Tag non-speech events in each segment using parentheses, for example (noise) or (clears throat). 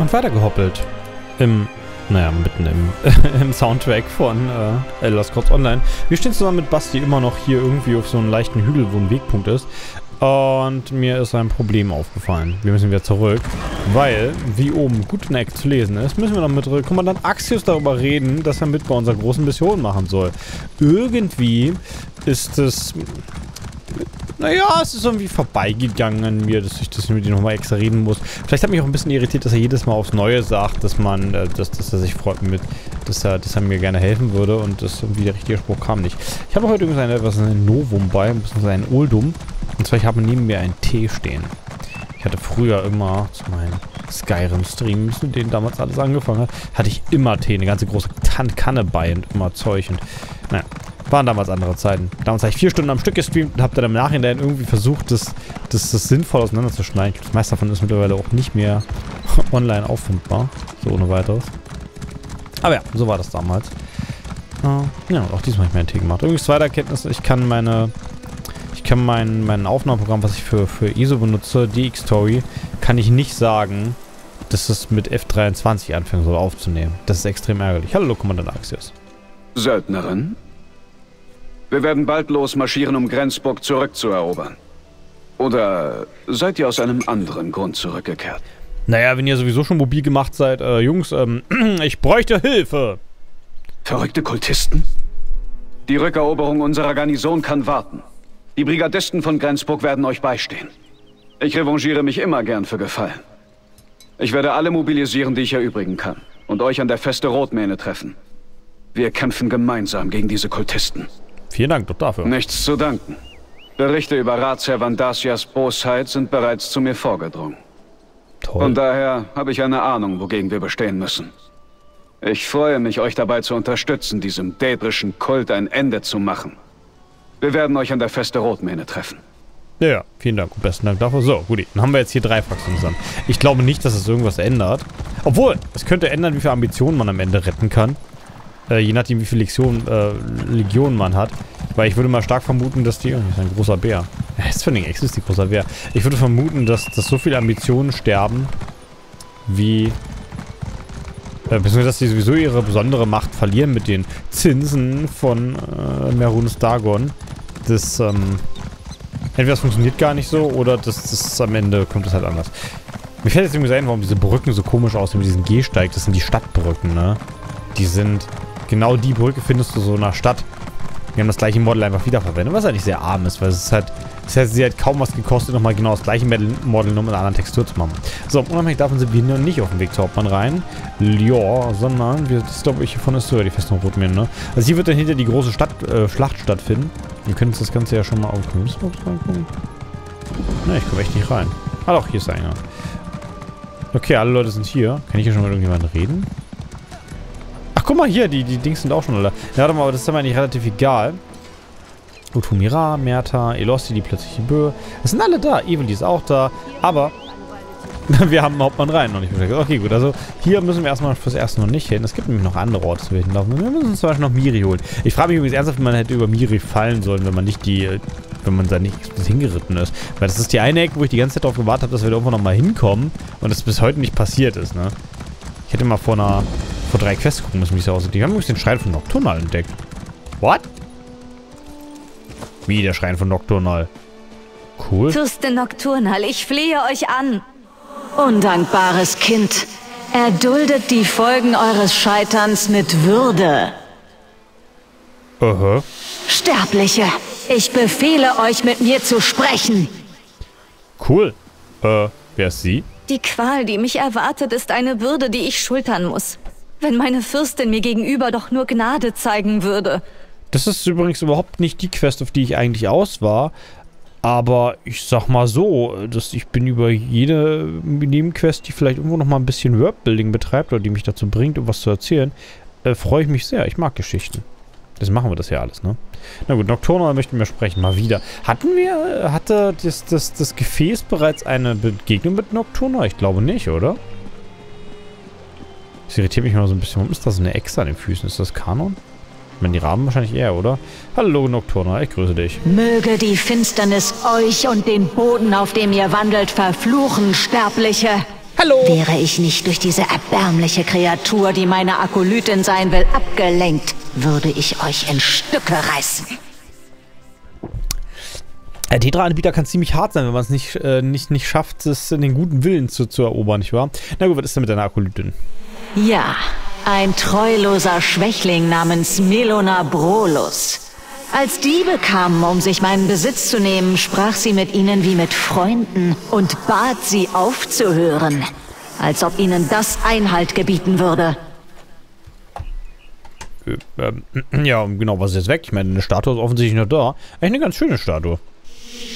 Und weitergehoppelt. Im, naja, mitten im, (laughs) im Soundtrack von äh, Elder Scrolls Online. Wir stehen zusammen mit Basti immer noch hier irgendwie auf so einem leichten Hügel, wo ein Wegpunkt ist. Und mir ist ein Problem aufgefallen. Wir müssen wieder zurück, weil, wie oben gut in Ecke zu lesen ist, müssen wir noch mit Kommandant Axios darüber reden, dass er mit bei unserer großen Mission machen soll. Irgendwie ist es... Naja, es ist irgendwie vorbeigegangen an mir, dass ich das mit ihm nochmal extra reden muss. Vielleicht hat mich auch ein bisschen irritiert, dass er jedes Mal aufs Neue sagt, dass man, äh, dass, dass er sich freut mit, dass er, dass er mir gerne helfen würde und dass irgendwie der richtige Spruch kam nicht. Ich habe heute übrigens ein, etwas ein Novum bei, ein bisschen ein Oldum. Und zwar, ich habe neben mir einen Tee stehen. Ich hatte früher immer zu meinen Skyrim-Streams, mit denen damals alles angefangen hat, hatte ich immer Tee, eine ganze große Kanne bei und immer Zeug und, naja, waren damals andere Zeiten. Damals habe ich vier Stunden am Stück gestreamt und habe dann im Nachhinein irgendwie versucht, das, das, das sinnvoll auseinanderzuschneiden. Das meiste davon ist mittlerweile auch nicht mehr (laughs) online auffindbar. So ohne weiteres. Aber ja, so war das damals. Uh, ja, auch diesmal habe ich meinen Tee gemacht. Übrigens, zweite Erkenntnis, ich kann meine ich kann mein, mein Aufnahmeprogramm, was ich für, für ISO benutze, DxTory, kann ich nicht sagen, dass es mit F23 anfangen soll aufzunehmen. Das ist extrem ärgerlich. Hallo, Kommandant Axios. Söldnerin? Wir werden bald losmarschieren, um Grenzburg zurückzuerobern. Oder seid ihr aus einem anderen Grund zurückgekehrt? Naja, wenn ihr sowieso schon mobil gemacht seid, äh, Jungs, ähm, (clears throat) ich bräuchte Hilfe. Verrückte Kultisten? Die Rückeroberung unserer Garnison kann warten. Die Brigadisten von Grenzburg werden euch beistehen. Ich revanchiere mich immer gern für Gefallen. Ich werde alle mobilisieren, die ich erübrigen kann. Und euch an der Feste Rotmähne treffen. Wir kämpfen gemeinsam gegen diese Kultisten. Vielen Dank doch dafür. Nichts zu danken. Berichte über Ratsherr Vandasias Bosheit sind bereits zu mir vorgedrungen. Toll. Von daher habe ich eine Ahnung, wogegen wir bestehen müssen. Ich freue mich, euch dabei zu unterstützen, diesem dädrischen Kult ein Ende zu machen. Wir werden euch an der Feste Rotmähne treffen. Ja, ja, vielen Dank und besten Dank dafür. So, gut, dann haben wir jetzt hier drei Fraktionen zusammen. Ich glaube nicht, dass es irgendwas ändert. Obwohl, es könnte ändern, wie viele Ambitionen man am Ende retten kann. Äh, je nachdem, wie viele Lektion, äh, Legionen man hat. Weil ich würde mal stark vermuten, dass die... Oh, das ist ein großer Bär. Ist für den Ex ist die großer Bär. Ich würde vermuten, dass, dass so viele Ambitionen sterben, wie... Äh, beziehungsweise, dass sie sowieso ihre besondere Macht verlieren mit den Zinsen von äh, Merunus Dagon das, ähm, entweder das funktioniert gar nicht so oder das, das am Ende kommt es halt anders. Mir fällt jetzt irgendwie ein, warum diese Brücken so komisch aussehen mit diesem Gehsteig. Das sind die Stadtbrücken, ne? Die sind, genau die Brücke findest du so einer Stadt. Wir haben das gleiche Model einfach wiederverwendet, was eigentlich sehr arm ist, weil es halt, es hat sie halt kaum was gekostet, nochmal genau das gleiche Model nur mit einer anderen Textur zu machen. So, unabhängig davon sind wir noch nicht auf dem Weg zu Hauptmann rein. Ja, sondern, wir, das glaube ich, hiervon ist sogar die Festung Rotmeer, ne? Also hier wird dann hinter die große Stadt, äh, Schlacht stattfinden. Wir können uns das Ganze ja schon mal auf Münzbox reingucken. Ne, ich komme echt nicht rein. Ah doch, hier ist einer. Okay, alle Leute sind hier. Kann ich hier schon mit irgendjemandem reden? Guck mal hier, die, die Dings sind auch schon alle. Ja, warte mal, aber das ist aber eigentlich relativ egal. Utumira, Merta, Elossi, die plötzliche Böe. Es sind alle da. Evil, die ist auch da. Aber (laughs) wir haben Hauptmann rein noch nicht beschäftigt. Okay, gut. Also hier müssen wir erstmal fürs Erste noch nicht hin. Es gibt nämlich noch andere Orte, zu welchen laufen. Wir müssen zum Beispiel noch Miri holen. Ich frage mich übrigens ernsthaft, wie man hätte über Miri fallen sollen, wenn man nicht die, wenn man da nicht hingeritten ist. Weil das ist die eine Ecke, wo ich die ganze Zeit darauf gewartet habe, dass wir da irgendwann nochmal hinkommen und das bis heute nicht passiert ist, ne? Ich hätte mal vor einer, vor drei Quests gucken müssen, wie es aussieht. Die haben übrigens den Schrein von Nocturnal entdeckt. What? Wie, der Schrein von Nocturnal? Cool. Fürstin Nocturnal, ich flehe euch an. Undankbares Kind, erduldet die Folgen eures Scheiterns mit Würde. Aha. Sterbliche, ich befehle euch, mit mir zu sprechen. Cool. Äh, wer ist sie? Die Qual, die mich erwartet, ist eine Würde, die ich schultern muss. Wenn meine Fürstin mir gegenüber doch nur Gnade zeigen würde. Das ist übrigens überhaupt nicht die Quest, auf die ich eigentlich aus war. Aber ich sag mal so, dass ich bin über jede Nebenquest, die vielleicht irgendwo noch mal ein bisschen Worldbuilding betreibt oder die mich dazu bringt, um was zu erzählen, äh, freue ich mich sehr. Ich mag Geschichten. Das machen wir das ja alles, ne? Na gut, Nocturnal möchten wir sprechen, mal wieder. Hatten wir, hatte das, das, das Gefäß bereits eine Begegnung mit Nocturnal? Ich glaube nicht, oder? Das irritiert mich mal so ein bisschen. Warum ist das eine Ex an den Füßen? Ist das Kanon? Ich meine, die Raben wahrscheinlich eher, oder? Hallo, Nocturna, ich grüße dich. Möge die Finsternis euch und den Boden, auf dem ihr wandelt, verfluchen, Sterbliche. Hallo. Wäre ich nicht durch diese erbärmliche Kreatur, die meine Akolytin sein will, abgelenkt, würde ich euch in Stücke reißen. Der Tetra-Anbieter kann ziemlich hart sein, wenn man es nicht, äh, nicht, nicht schafft, es in den guten Willen zu, zu erobern, nicht wahr? Na gut, was ist denn mit deiner Akolytin? Ja, ein treuloser Schwächling namens Melona Brolus. Als Diebe kamen, um sich meinen Besitz zu nehmen, sprach sie mit ihnen wie mit Freunden und bat sie aufzuhören. Als ob ihnen das Einhalt gebieten würde. Äh, ähm, (clears throat) ja, genau, was ist jetzt weg? Ich meine, eine Statue ist offensichtlich noch da. Eigentlich eine ganz schöne Statue.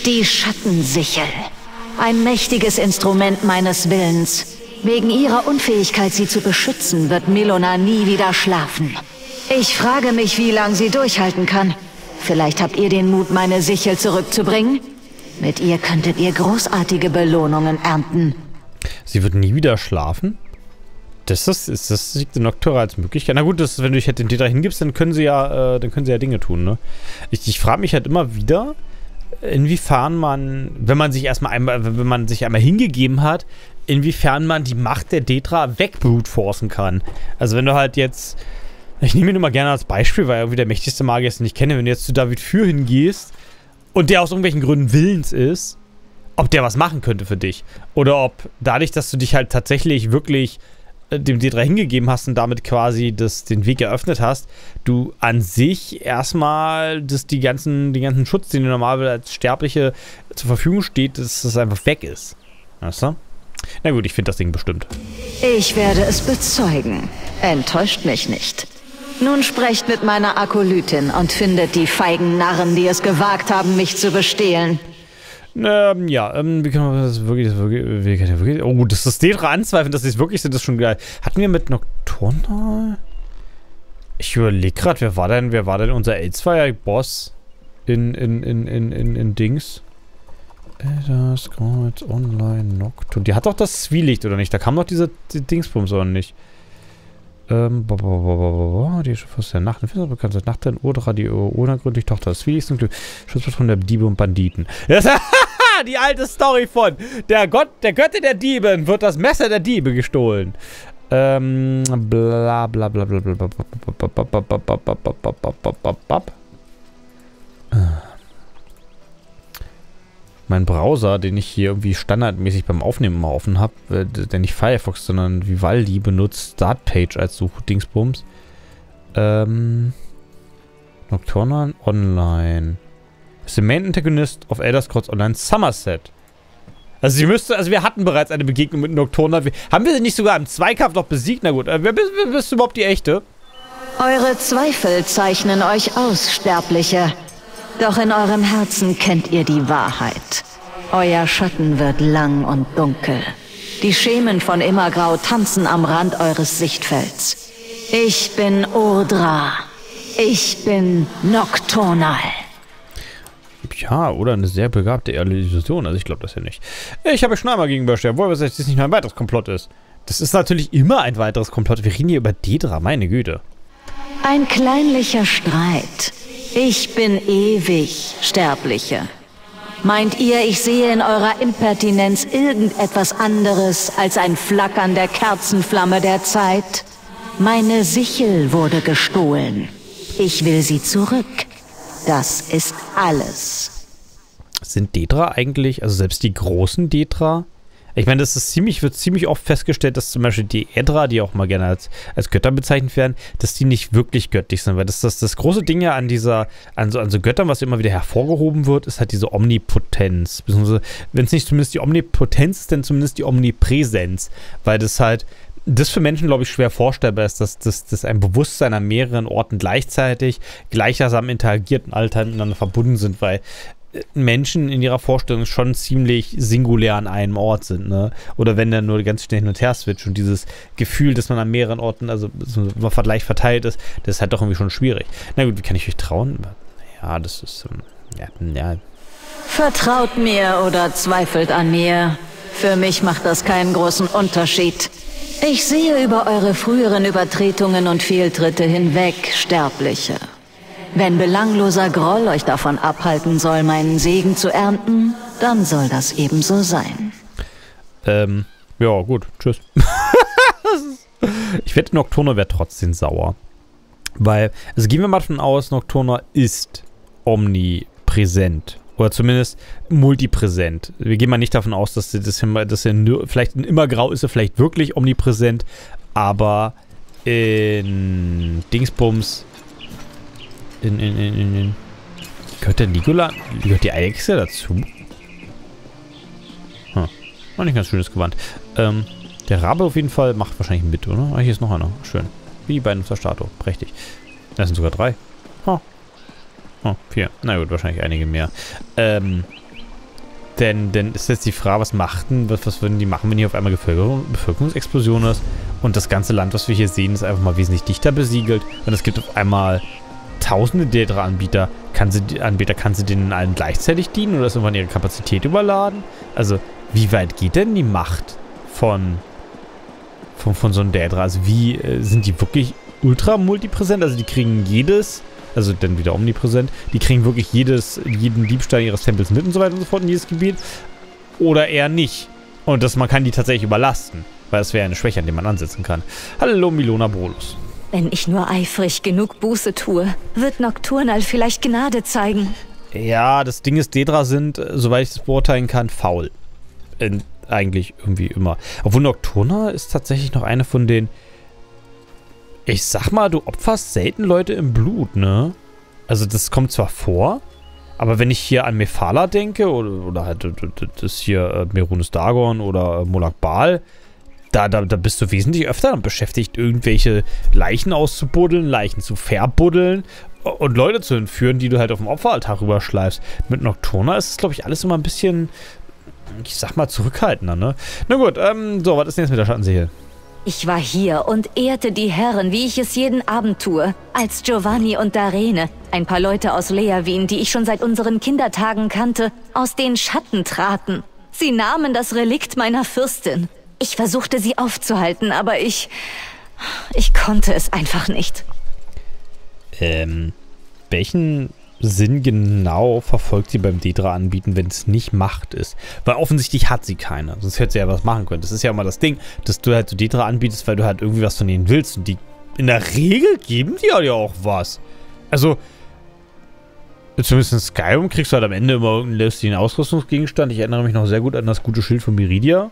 Die Schattensichel. Ein mächtiges Instrument meines Willens. Wegen ihrer Unfähigkeit, sie zu beschützen, wird Milona nie wieder schlafen. Ich frage mich, wie lange sie durchhalten kann. Vielleicht habt ihr den Mut, meine Sichel zurückzubringen? Mit ihr könntet ihr großartige Belohnungen ernten. Sie wird nie wieder schlafen? Das ist, ist das liegt in Noctura als Möglichkeit. Na gut, das, wenn du dich halt den Täter hingibst, dann können sie ja, äh, dann können sie ja Dinge tun, ne? Ich, ich frage mich halt immer wieder, inwiefern man, wenn man sich erstmal einmal, wenn man sich einmal hingegeben hat, inwiefern man die Macht der Detra wegbrutforcen kann. Also wenn du halt jetzt ich nehme ihn immer gerne als Beispiel, weil er irgendwie der mächtigste Magier ist, den ich kenne. Wenn du jetzt zu David Für hingehst und der aus irgendwelchen Gründen willens ist, ob der was machen könnte für dich. Oder ob dadurch, dass du dich halt tatsächlich wirklich dem D3 hingegeben hast und damit quasi das, den Weg eröffnet hast, du an sich erstmal das, die ganzen, den ganzen Schutz, den dir normal als Sterbliche zur Verfügung steht, dass das einfach weg ist. Weißt du? Na gut, ich finde das Ding bestimmt. Ich werde es bezeugen. Enttäuscht mich nicht. Nun sprecht mit meiner Akolytin und findet die feigen Narren, die es gewagt haben, mich zu bestehlen. Ähm, ja, ähm, wie kann man das wirklich, das wirklich, wie kann wirklich oh, das ist Dedra anzweifeln, dass sie es wirklich sind, das ist schon geil. Hatten wir mit Nocturna? Ich überlege gerade, wer war denn, wer war denn unser L2-Boss in, in, in, in, in, in Dings? Das kommt online Nocturne. Die hat doch das Zwielicht, oder nicht? Da kam doch diese die Dingsbums, oder nicht? Ähm, die ist der Nacht. Eine bekannt seit Nacht in Urdra, die unergründlich Tochter des Zwielichts und Glück. Schutzpatron der Diebe und Banditen. (laughs) die alte Story von der Gott, der Götte der Dieben wird das Messer der Diebe gestohlen. Ähm, bla bla bla bla bla mein Browser, den ich hier irgendwie standardmäßig beim Aufnehmen offen habe, äh, der nicht Firefox, sondern Vivaldi benutzt Startpage als Suchdingsbums. Ähm, Nocturnal Online. Ist der Main Antagonist of Elder Scrolls Online Somerset. Also sie müsste, also wir hatten bereits eine Begegnung mit Nocturnal. Haben wir sie nicht sogar im Zweikampf noch besiegt? Na gut, äh, wer bist, wer bist überhaupt die echte? Eure Zweifel zeichnen euch aus, Sterbliche. Doch in eurem Herzen kennt ihr die Wahrheit. Euer Schatten wird lang und dunkel. Die Schemen von Immergrau tanzen am Rand eures Sichtfelds. Ich bin Urdra. Ich bin Nocturnal. Ja, oder eine sehr begabte Illusion. Also ich glaube das ja nicht. Ich habe schon einmal gegen gegenübergestellt, obwohl das nicht nur ein weiteres Komplott ist. Das ist natürlich immer ein weiteres Komplott. Wir reden hier über Dedra, meine Güte. Ein kleinlicher Streit. Ich bin ewig, Sterbliche. Meint ihr, ich sehe in eurer Impertinenz irgendetwas anderes als ein Flackern der Kerzenflamme der Zeit? Meine Sichel wurde gestohlen. Ich will sie zurück. Das ist alles. Sind Dedra eigentlich, also selbst die großen Dedra, ich meine, das ist ziemlich, wird ziemlich oft festgestellt, dass zum Beispiel die Edra, die auch mal gerne als, als Götter bezeichnet werden, dass die nicht wirklich göttlich sind. Weil das, das, das große Ding ja an dieser, an so, an so Göttern, was immer wieder hervorgehoben wird, ist halt diese Omnipotenz. Beziehungsweise, wenn es nicht zumindest die Omnipotenz ist, dann zumindest die Omnipräsenz. Weil das halt das für Menschen, glaube ich, schwer vorstellbar ist, dass, dass, dass ein Bewusstsein an mehreren Orten gleichzeitig gleichersam interagiert und alle miteinander verbunden sind, weil Menschen in ihrer Vorstellung schon ziemlich singulär an einem Ort sind, ne? Oder wenn dann nur ganz schnell hin und her switcht und dieses Gefühl, dass man an mehreren Orten, also so Vergleich verteilt ist, das ist halt doch irgendwie schon schwierig. Na gut, wie kann ich euch trauen? Ja, das ist, ähm, ja, ja. Vertraut mir oder zweifelt an mir. Für mich macht das keinen großen Unterschied. Ich sehe über eure früheren Übertretungen und Fehltritte hinweg, Sterbliche. Wenn belangloser Groll euch davon abhalten soll, meinen Segen zu ernten, dann soll das ebenso sein. Ähm, Ja, gut. Tschüss. (laughs) ich wette, Nocturna wäre trotzdem sauer. Weil, also gehen wir mal davon aus, Nocturna ist omnipräsent. Oder zumindest multipräsent. Wir gehen mal nicht davon aus, dass, das immer, dass er nur, vielleicht in immer grau ist er vielleicht wirklich omnipräsent, aber in Dingsbums in, in, in, in, in gehört der Nikola, gehört die Eidechse dazu? Hm. War nicht ganz schönes Gewand. Ähm, der Rabe auf jeden Fall macht wahrscheinlich mit, oder? Ah, hier ist noch einer. Schön. Wie bei einem Statue. Prächtig. Das sind sogar drei. Oh. Oh, vier. Na gut, wahrscheinlich einige mehr. Ähm, denn, denn ist jetzt die Frage, was machten, was, was würden die machen, wenn hier auf einmal Bevölkerung, Bevölkerungsexplosion ist und das ganze Land, was wir hier sehen, ist einfach mal wesentlich dichter besiegelt und es gibt auf einmal tausende Daedra-Anbieter. Kann sie, Anbieter, kann sie denen allen gleichzeitig dienen oder ist irgendwann ihre Kapazität überladen? Also, wie weit geht denn die Macht von, von, von so einem Daedra? Also, wie, äh, sind die wirklich ultra multipräsent? Also, die kriegen jedes also dann wieder omnipräsent. Die kriegen wirklich jedes, jeden Diebstahl ihres Tempels mit und so weiter und so fort in dieses Gebiet. Oder eher nicht. Und das, man kann die tatsächlich überlasten. Weil es wäre eine Schwäche, an der man ansetzen kann. Hallo, Milona Bolus. Wenn ich nur eifrig genug Buße tue, wird Nocturnal vielleicht Gnade zeigen. Ja, das Ding ist, Dedra sind, äh, soweit ich das beurteilen kann, faul. In, eigentlich irgendwie immer. Obwohl Nocturna ist tatsächlich noch eine von den ich sag mal, du opferst selten Leute im Blut, ne? Also das kommt zwar vor, aber wenn ich hier an Mephala denke, oder, oder halt das hier äh, Merunus Dagon oder äh, Molak Baal, da, da, da bist du wesentlich öfter beschäftigt, irgendwelche Leichen auszubuddeln, Leichen zu verbuddeln und Leute zu entführen, die du halt auf dem Opferaltar rüberschleifst. Mit Nocturna ist es, glaube ich, alles immer ein bisschen, ich sag mal, zurückhaltender, ne? Na gut, ähm, so, was ist denn jetzt mit der Schattenseele? Ich war hier und ehrte die Herren, wie ich es jeden Abend tue, als Giovanni und Darene, ein paar Leute aus Leawin, die ich schon seit unseren Kindertagen kannte, aus den Schatten traten. Sie nahmen das Relikt meiner Fürstin. Ich versuchte sie aufzuhalten, aber ich... Ich konnte es einfach nicht. Ähm, welchen Sinn genau verfolgt sie beim Dedra anbieten, wenn es nicht Macht ist? Weil offensichtlich hat sie keine. Sonst hätte sie ja was machen können. Das ist ja immer das Ding, dass du halt so Dedra anbietest, weil du halt irgendwie was von ihnen willst. Und die in der Regel geben die ja auch was. Also, zumindest in Skyrim kriegst du halt am Ende immer irgendeinen Ausrüstungsgegenstand. Ich erinnere mich noch sehr gut an das gute Schild von Meridia.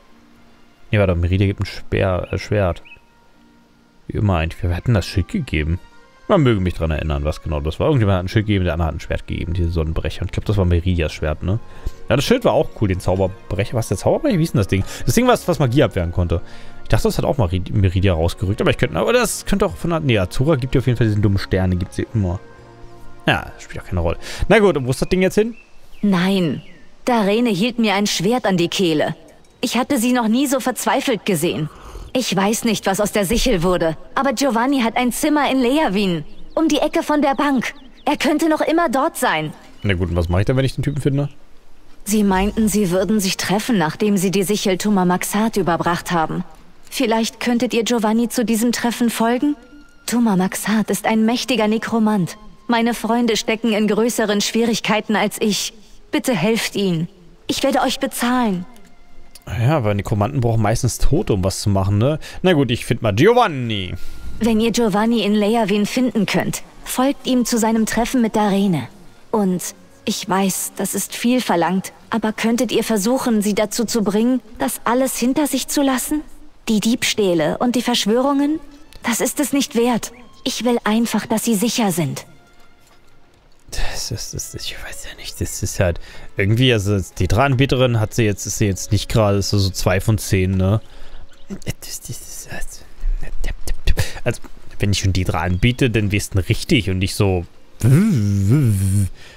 Ja, warte, Meridia gibt ein Speer, äh, Schwert. Wie immer eigentlich. Wir hatten das Schild gegeben. Man möge mich daran erinnern, was genau das war. Irgendjemand hat ein Schild gegeben, der andere hat ein Schwert gegeben, diese Sonnenbrecher. Und ich glaube, das war Meridias Schwert, ne? Ja, das Schild war auch cool, den Zauberbrecher. Was, der Zauberbrecher? Wie ist denn das Ding? Das Ding, was, was Magie abwehren konnte. Ich dachte, das hat auch Meridia rausgerückt. Aber ich könnte, aber das könnte auch von der, nee, Azura gibt ja auf jeden Fall diesen dummen Stern, den gibt sie immer. Ja, spielt auch keine Rolle. Na gut, und wo ist das Ding jetzt hin? Nein. Darene hielt mir ein Schwert an die Kehle. Ich hatte sie noch nie so verzweifelt gesehen. Ich weiß nicht, was aus der Sichel wurde, aber Giovanni hat ein Zimmer in Leawin. Um die Ecke von der Bank. Er könnte noch immer dort sein. Na gut, und was mache ich dann, wenn ich den Typen finde? Sie meinten, sie würden sich treffen, nachdem sie die Sichel Tuma Maxat überbracht haben. Vielleicht könntet ihr Giovanni zu diesem Treffen folgen? Tuma Maxat ist ein mächtiger Nekromant. Meine Freunde stecken in größeren Schwierigkeiten als ich. Bitte helft ihnen. Ich werde euch bezahlen. Ja, weil Nekromanten brauchen meistens Tote, um was zu machen, ne? Na gut, ich finde mal Giovanni. Wenn ihr Giovanni in Leawin finden könnt, folgt ihm zu seinem Treffen mit Darene. Und ich weiß, das ist viel verlangt, aber könntet ihr versuchen, sie dazu zu bringen, das alles hinter sich zu lassen? Die Diebstähle und die Verschwörungen? Das ist es nicht wert. Ich will einfach, dass sie sicher sind. Das ist, das ist, ich weiß ja nicht, das ist halt irgendwie, also die Anbieterin hat sie jetzt, ist sie jetzt nicht gerade so, so zwei von zehn, ne? Das, das ist, also, wenn ich schon die anbiete, dann wär's richtig und nicht so.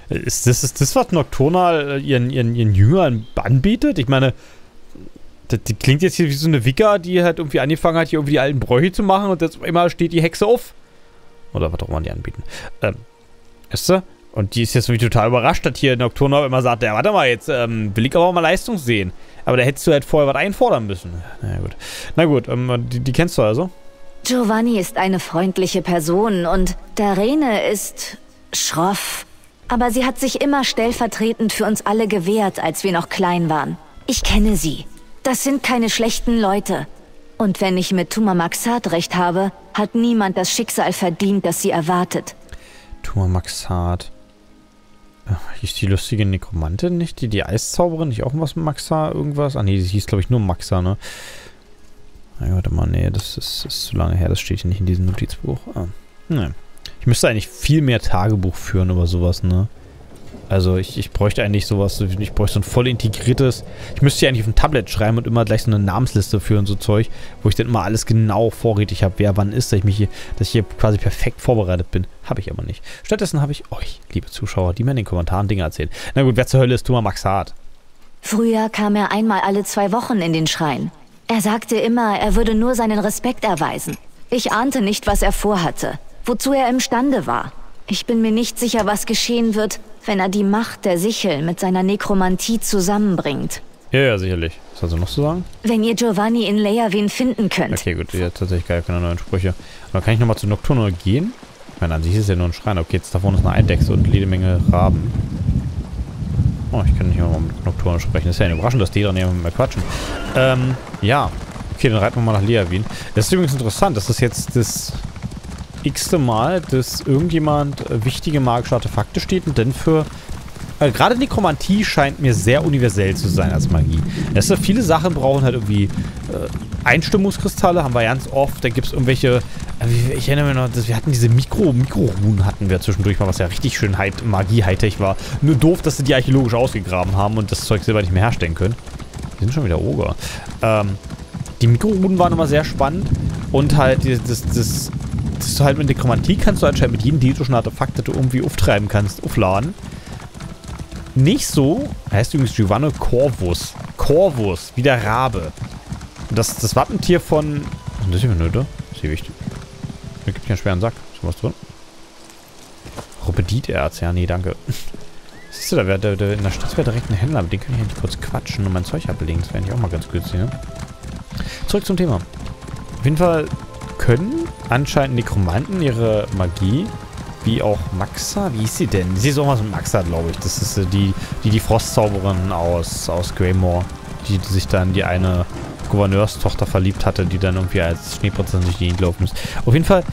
Ist das, ist das was Nocturnal ihren, ihren, ihren Jüngern anbietet? Ich meine, das, die klingt jetzt hier wie so eine Wicca, die halt irgendwie angefangen hat, hier irgendwie die alten Bräuche zu machen und jetzt immer steht die Hexe auf. Oder was auch immer die anbieten. Ähm, weißt du? Und die ist jetzt irgendwie total überrascht, dass hier Nocturna immer sagt, ja, warte mal, jetzt ähm, will ich aber auch mal Leistung sehen. Aber da hättest du halt vorher was einfordern müssen. Na gut. Na gut, ähm, die, die, kennst du also? Giovanni ist eine freundliche Person und Darene ist schroff. Aber sie hat sich immer stellvertretend für uns alle gewehrt, als wir noch klein waren. Ich kenne sie. Das sind keine schlechten Leute. Und wenn ich mit Tuma Maxat recht habe, hat niemand das Schicksal verdient, das sie erwartet. Tuma Maxat. Hieß die lustige Nekromantin nicht? Die, die Eiszauberin? Nicht auch was Maxa? Irgendwas? Ah, nee, die hieß, glaube ich, nur Maxa, ne? Na, warte mal, nee, das ist, ist zu lange her. Das steht hier nicht in diesem Notizbuch. Ah, ne. Ich müsste eigentlich viel mehr Tagebuch führen über sowas, ne? Also ich, ich bräuchte eigentlich sowas, ich bräuchte so ein voll integriertes, ich müsste ja eigentlich auf ein Tablet schreiben und immer gleich so eine Namensliste führen, so Zeug, wo ich dann immer alles genau vorrätig habe, wer wann ist, dass ich mich hier, dass ich hier quasi perfekt vorbereitet bin. Habe ich aber nicht. Stattdessen habe ich euch, liebe Zuschauer, die mir in den Kommentaren Dinge erzählen. Na gut, wer zur Hölle ist Thomas Max Hart? Früher kam er einmal alle zwei Wochen in den Schrein. Er sagte immer, er würde nur seinen Respekt erweisen. Ich ahnte nicht, was er vorhatte, wozu er imstande war. Ich bin mir nicht sicher, was geschehen wird, wenn er die Macht der Sichel mit seiner Nekromantie zusammenbringt. Ja, ja, sicherlich. Was soll sie noch zu sagen? Wenn ihr Giovanni in Leerwin finden könnt. Okay, gut, ja, tatsächlich gar keine neuen Sprüche. Aber kann ich nochmal zu Nocturno gehen? Ich meine, an sich ist es ja nur ein Schrein. Okay, jetzt da vorne ist eine Eidechse und jede Menge Raben. Oh, ich kann nicht mal mit Nocturno sprechen. Das ist ja eine Überraschung, dass die dann ja mal quatschen. Ähm, ja. Okay, dann reiten wir mal nach Leerwin. Das ist übrigens interessant, dass das jetzt das x-te Mal, dass irgendjemand äh, wichtige magische Artefakte steht und dann für... Äh, Gerade Nekromantie scheint mir sehr universell zu sein als Magie. Es ist, viele Sachen brauchen halt irgendwie äh, Einstimmungskristalle, haben wir ganz oft. Da gibt es irgendwelche... Äh, ich erinnere mich noch, dass wir hatten diese Mikro, Mikrorunen hatten wir zwischendurch mal, was ja richtig schön Magie-Hightech war. Nur doof, dass sie die archäologisch ausgegraben haben und das Zeug selber nicht mehr herstellen können. Die sind schon wieder Oger. Ähm, die Mikrorunen waren immer sehr spannend und halt das, das dass du halt mit Nekromantie kannst du anscheinend mit jedem diätischen Artefakt, das du irgendwie auftreiben kannst, aufladen. Nicht so, heißt übrigens Giovanni Corvus. Corvus, wie der Rabe. Das, das Wappentier von... Was ist das hier für Nöte? Seewicht. Da gibt ja einen schweren Sack. Ist was drin? Rupediterz. Ja, nee, danke. (laughs) Siehst du, da wäre der, in der Stadt wäre direkt ein Händler. Mit dem könnte ich eigentlich kurz quatschen und mein Zeug ablegen. Das wäre eigentlich auch mal ganz günstig, ne? Zurück zum Thema. Auf jeden Fall können anscheinend Nekromanten ihre Magie, wie auch Maxa. Wie ist sie denn? Sie ist auch was mit Maxa, glaube ich. Das ist äh, die, die, die Frostzauberin aus, aus Greymore, die, die sich dann die eine Gouverneurstochter verliebt hatte, die dann irgendwie als Schneeprinzessin durch die Gegend laufen muss. Auf jeden Fall,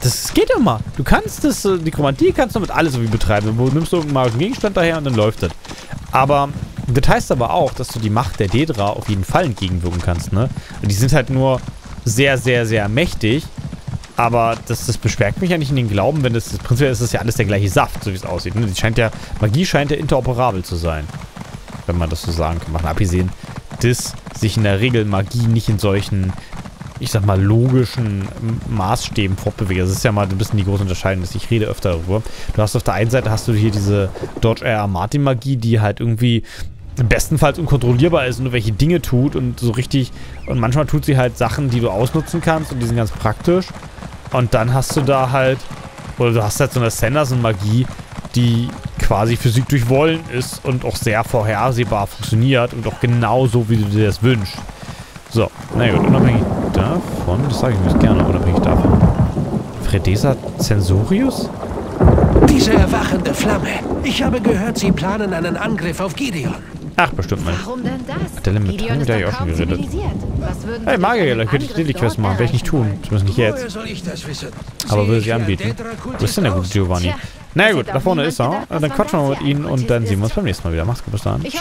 das geht immer. Du kannst das, äh, Nekromantie kannst du mit alles irgendwie betreiben. Du nimmst irgendeinen magischen Gegenstand daher und dann läuft das. Aber das heißt aber auch, dass du die Macht der Dedra auf jeden Fall entgegenwirken kannst, ne? Die sind halt nur sehr, sehr, sehr mächtig. Aber das, das bestärkt mich ja nicht in den Glauben, wenn das, das prinzipiell ist das ja alles der gleiche Saft, so wie es aussieht. Ne? Die scheint ja, Magie scheint ja interoperabel zu sein. Wenn man das so sagen kann. Machen abgesehen, dass sich in der Regel Magie nicht in solchen, ich sag mal, logischen Maßstäben fortbewegt. Das ist ja mal ein bisschen die große Unterscheidung, dass ich rede öfter darüber. Du hast auf der einen Seite hast du hier diese Dodge R. Martin Magie, die halt irgendwie bestenfalls unkontrollierbar ist und welche Dinge tut und so richtig. Und manchmal tut sie halt Sachen, die du ausnutzen kannst und die sind ganz praktisch. Und dann hast du da halt, oder du hast halt so eine Sanderson-Magie, die quasi Physik durch Wollen ist und auch sehr vorhersehbar funktioniert und auch genau so, wie du dir das wünschst. So, na gut, unabhängig davon, das sage ich mir gerne, unabhängig davon. Fredesa Censorius? Diese erwachende Flamme. Ich habe gehört, Sie planen einen Angriff auf Gideon. Ach, bestimmt mal. Warum denn das? Adele mit Gideon der ich auch schon geredet. Hey, Magier, könnte ich dir was machen. Werde ich nicht tun. Zumindest nicht jetzt. Aber würde sie anbieten. Wo ist denn der gute Giovanni? Na gut, da vorne ist er. Dann quatschen wir mit ihm und dann sehen wir uns beim nächsten Mal wieder. Mach's gut, bis dann. Ich